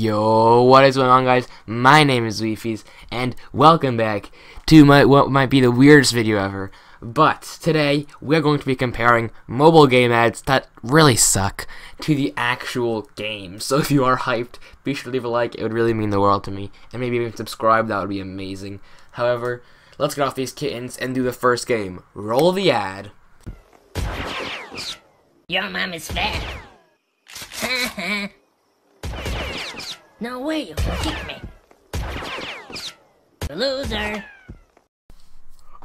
Yo, what is going on guys? My name is Wifies, and welcome back to my what might be the weirdest video ever. But today, we're going to be comparing mobile game ads that really suck to the actual game. So if you are hyped, be sure to leave a like, it would really mean the world to me. And maybe even subscribe, that would be amazing. However, let's get off these kittens and do the first game. Roll the ad. Your mom is fat. no way, you can kick me. Loser.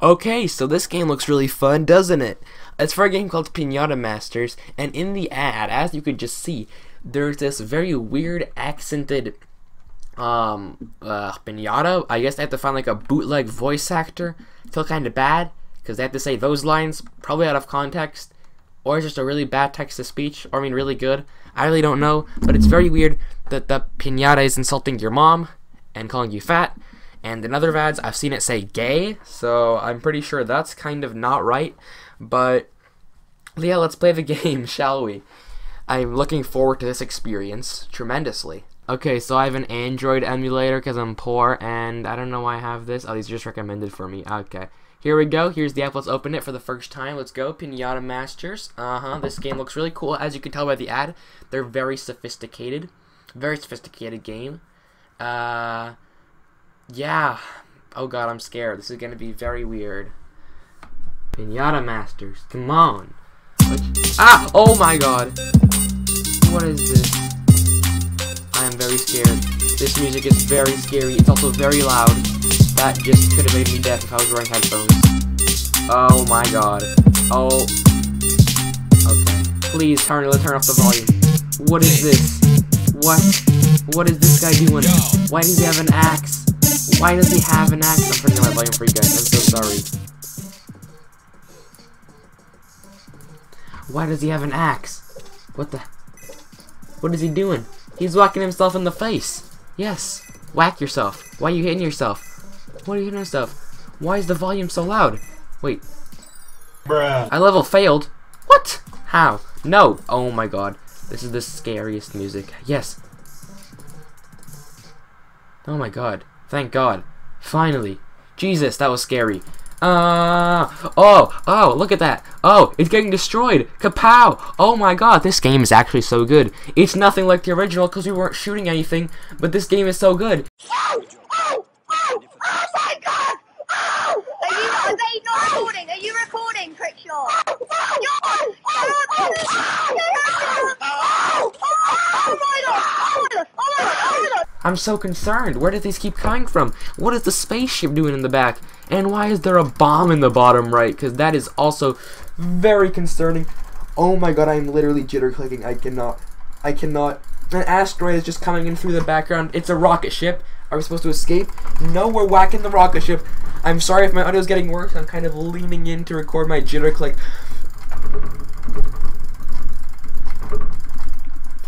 Okay, so this game looks really fun, doesn't it? It's for a game called Pinata Masters, and in the ad, as you could just see, there's this very weird accented um uh pinata. I guess they have to find like a bootleg voice actor. Feel kind of bad because they have to say those lines probably out of context, or it's just a really bad text to speech, or I mean really good. I really don't know, but it's very weird that the pinata is insulting your mom and calling you fat. And in other ads, I've seen it say gay, so I'm pretty sure that's kind of not right. But yeah, let's play the game, shall we? I'm looking forward to this experience tremendously. Okay, so I have an Android emulator because I'm poor, and I don't know why I have this. Oh, these are just recommended for me. Okay. Here we go. Here's the app. Let's open it for the first time. Let's go. Pinata Masters. Uh-huh. This game looks really cool. As you can tell by the ad, they're very sophisticated. Very sophisticated game. Uh, yeah. Oh god, I'm scared. This is to be very weird. Pinata Masters. Come on. Ah! Oh my god. What is this? I am very scared. This music is very scary. It's also very loud. That just could have made me deaf if I was wearing headphones. Oh my god. Oh. Okay. Please turn, turn off the volume. What is this? What? What is this guy doing? Why does he have an axe? Why does he have an axe? I'm turning my volume for you guys. I'm so sorry. Why does he have an axe? What the? What is he doing? He's whacking himself in the face. Yes. Whack yourself. Why are you hitting yourself? Why are you hitting yourself? Why is the volume so loud? Wait. Bruh. I level failed. What? How? No. Oh my god. This is the scariest music. Yes. Oh my god. Thank god. Finally. Jesus, that was scary. Uh, oh, oh, look at that. Oh, it's getting destroyed. Kapow. Oh my god, this game is actually so good. It's nothing like the original because we weren't shooting anything, but this game is so good. Oh! Oh! Oh! Oh my god! Oh! Are you, are they not recording? Are you recording, Crickshaw? Oh! Oh! Oh! I'm so concerned. Where did these keep coming from? What is the spaceship doing in the back? And why is there a bomb in the bottom right? Because that is also very concerning. Oh my god, I'm literally jitter clicking. I cannot. I cannot. An asteroid is just coming in through the background. It's a rocket ship. Are we supposed to escape? No, we're whacking the rocket ship. I'm sorry if my audio is getting worse. I'm kind of leaning in to record my jitter click.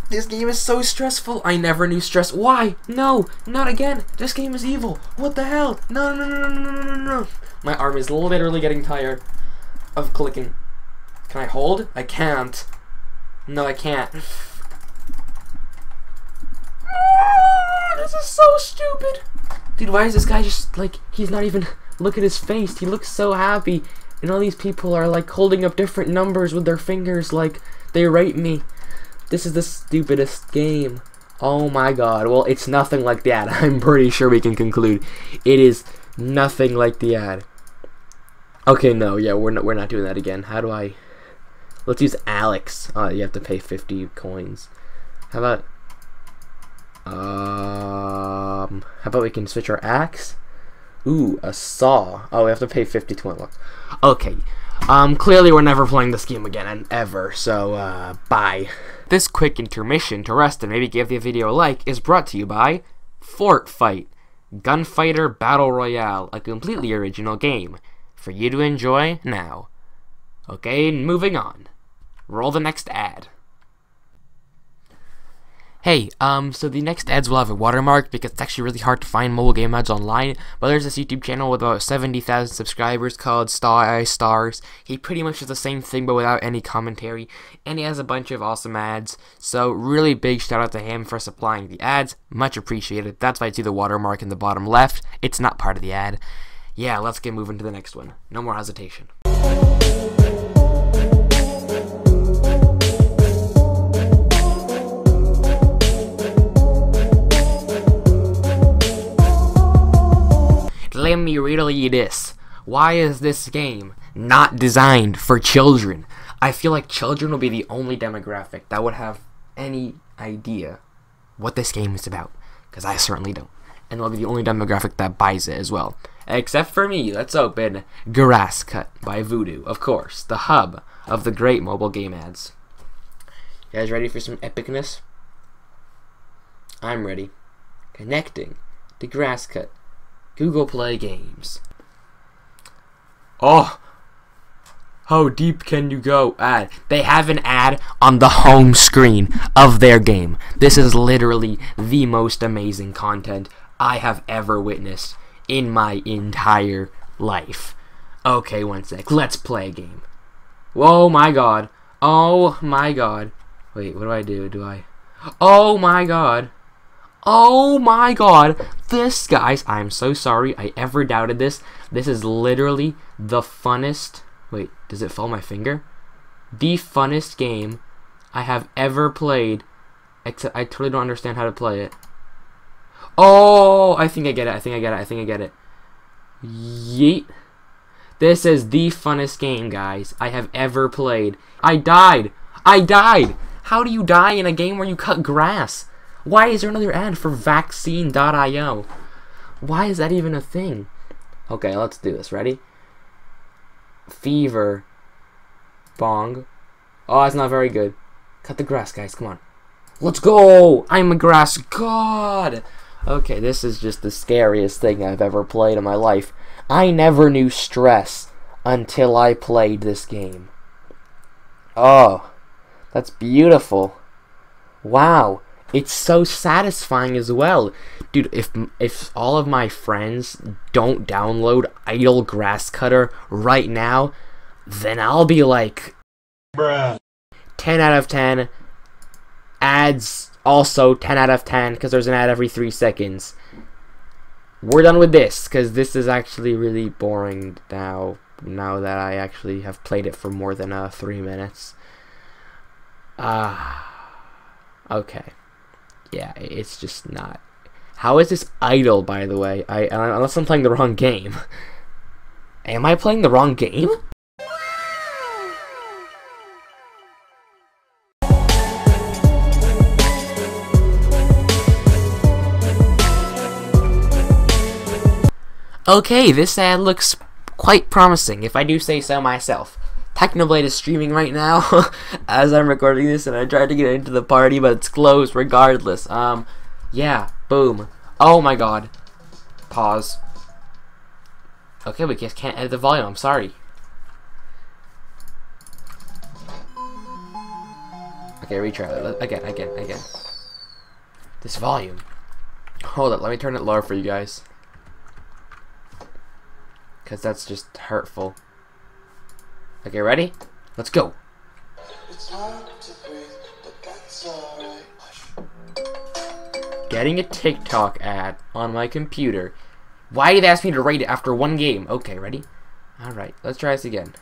This game is so stressful. I never knew stress. Why? No, not again. This game is evil. What the hell? No, no, no, no, no, no, no. My arm is literally getting tired of clicking. Can I hold? I can't. No, I can't. Ah, this is so stupid. Dude, why is this guy just like he's not even look at his face. He looks so happy. And all these people are like holding up different numbers with their fingers like they rate me. This is the stupidest game. Oh my god. Well, it's nothing like the ad. I'm pretty sure we can conclude. It is nothing like the ad. Okay, no, yeah, we're not we're not doing that again. How do I Let's use Alex. Uh, you have to pay 50 coins. How about um how about we can switch our axe? Ooh, a saw. Oh, we have to pay 50 20 bucks. Okay. Um, clearly we're never playing this game again, and ever, so, uh, bye. This quick intermission to rest and maybe give the video a like is brought to you by Fort Fight, Gunfighter Battle Royale, a completely original game, for you to enjoy now. Okay, moving on. Roll the next ad. Hey, um, so the next ads will have a watermark because it's actually really hard to find mobile game ads online. But there's this YouTube channel with about 70,000 subscribers called Star Stars. He pretty much does the same thing but without any commentary, and he has a bunch of awesome ads. So really big shout out to him for supplying the ads. Much appreciated. That's why I see the watermark in the bottom left. It's not part of the ad. Yeah, let's get moving to the next one. No more hesitation. Let me you this. Why is this game not designed for children? I feel like children will be the only demographic that would have any idea what this game is about. Because I certainly don't. And they'll be the only demographic that buys it as well. Except for me, let's open Grass Cut by Voodoo, of course, the hub of the great mobile game ads. You guys ready for some epicness? I'm ready. Connecting to Grass Cut Google Play Games. Oh! How deep can you go? Ad. They have an ad on the home screen of their game. This is literally the most amazing content I have ever witnessed in my entire life. Okay, one sec. Let's play a game. Oh my god. Oh my god. Wait, what do I do? Do I. Oh my god. Oh my god, this, guys, I'm so sorry I ever doubted this. This is literally the funnest, wait, does it fall my finger? The funnest game I have ever played, except I totally don't understand how to play it. Oh, I think I get it, I think I get it, I think I get it. Yeet. This is the funnest game, guys, I have ever played. I died! I died! How do you die in a game where you cut grass? Why is there another ad for vaccine.io? Why is that even a thing? Okay, let's do this. Ready? Fever. Bong. Oh, that's not very good. Cut the grass, guys. Come on. Let's go! I'm a grass god! Okay, this is just the scariest thing I've ever played in my life. I never knew stress until I played this game. Oh, that's beautiful. Wow. It's so satisfying as well. Dude, if if all of my friends don't download Idle Grass Cutter right now, then I'll be like Bruh. 10 out of 10. Ads also 10 out of 10 because there's an ad every 3 seconds. We're done with this because this is actually really boring now now that I actually have played it for more than uh, 3 minutes. Ah. Uh, okay yeah, it's just not. How is this idle, by the way? I unless I'm playing the wrong game. Am I playing the wrong game? Okay, this ad looks quite promising, if I do say so myself. Technoblade is streaming right now as I'm recording this, and I tried to get into the party, but it's closed regardless. Um, yeah, boom. Oh my god. Pause. Okay, we just can't edit the volume. I'm sorry. Okay, retry it. Again, again, again. This volume. Hold up, let me turn it lower for you guys. Because that's just hurtful. Okay, ready? Let's go. Getting a TikTok ad on my computer. Why did they ask me to rate it after one game? Okay, ready? Alright, let's try this again.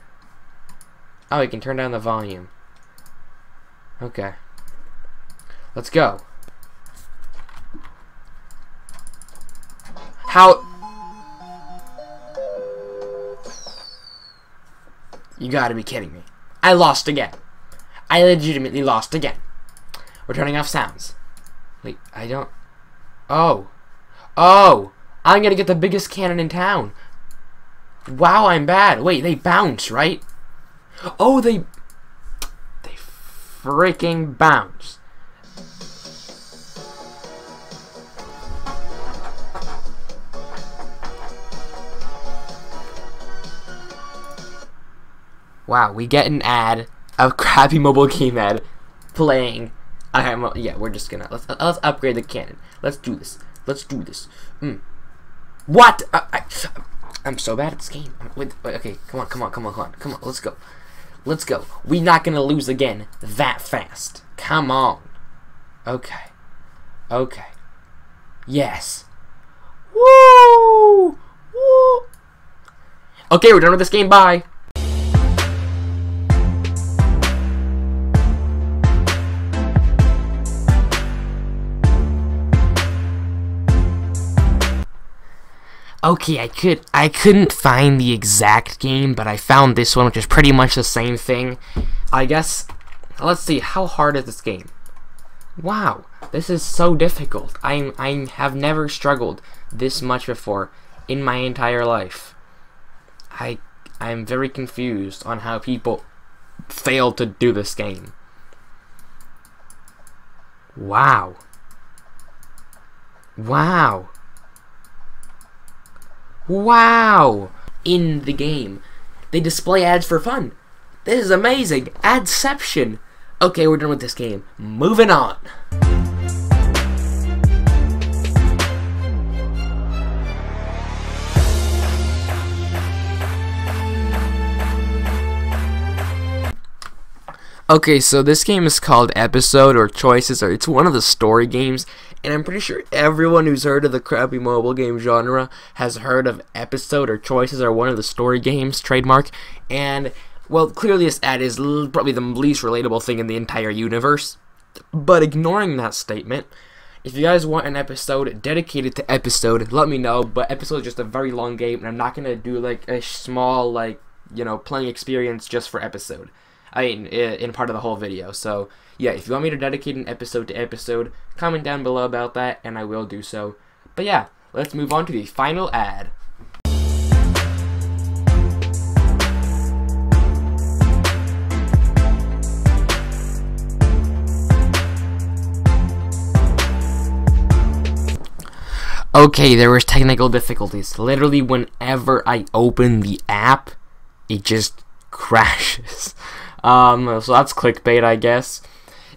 Oh, we can turn down the volume. Okay. Let's go. How... You gotta be kidding me. I lost again. I legitimately lost again. We're turning off sounds. Wait, I don't... Oh. Oh! I'm gonna get the biggest cannon in town. Wow, I'm bad. Wait, they bounce, right? Oh, they... They freaking bounce. Wow, we get an ad, a crappy mobile game ad, playing I am. Yeah, we're just gonna let's let's upgrade the cannon. Let's do this. Let's do this. Mm. What? I, I, I'm so bad at this game. Wait, wait, okay, come on, come on, come on, come on, come on. Let's go. Let's go. We're not gonna lose again that fast. Come on. Okay. Okay. Yes. Woo! Woo! Okay, we're done with this game. Bye. Okay, I could I couldn't find the exact game, but I found this one, which is pretty much the same thing. I guess. Let's see. How hard is this game? Wow, this is so difficult. I I have never struggled this much before in my entire life. I I'm very confused on how people fail to do this game. Wow. Wow. Wow! In the game. They display ads for fun. This is amazing. Adception. Okay, we're done with this game. Moving on. Okay, so this game is called Episode or Choices, or it's one of the story games, and I'm pretty sure everyone who's heard of the crappy mobile game genre has heard of Episode or Choices or one of the story games trademark, and well, clearly this ad is probably the least relatable thing in the entire universe. But ignoring that statement, if you guys want an episode dedicated to episode, let me know. But episode is just a very long game, and I'm not gonna do like a small like you know playing experience just for episode. I mean, in part of the whole video. So, yeah, if you want me to dedicate an episode to episode, comment down below about that, and I will do so. But yeah, let's move on to the final ad. Okay, there was technical difficulties. Literally, whenever I open the app, it just crashes. Um, so that's clickbait, I guess.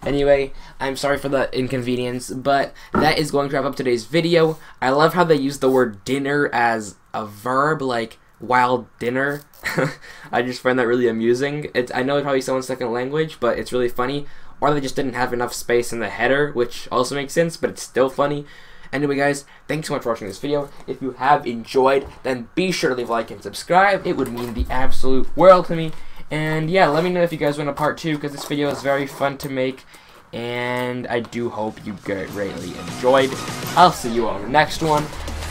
Anyway, I'm sorry for the inconvenience, but that is going to wrap up today's video. I love how they use the word dinner as a verb, like while dinner. I just find that really amusing. It's I know it's probably someone's second language, but it's really funny. Or they just didn't have enough space in the header, which also makes sense, but it's still funny. Anyway, guys, thanks so much for watching this video. If you have enjoyed, then be sure to leave a like and subscribe. It would mean the absolute world to me. And yeah, let me know if you guys want a part two because this video is very fun to make. And I do hope you greatly enjoyed. I'll see you on the next one.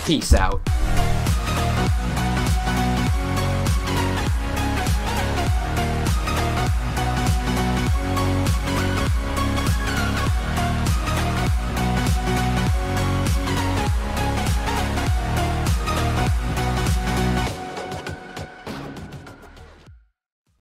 Peace out.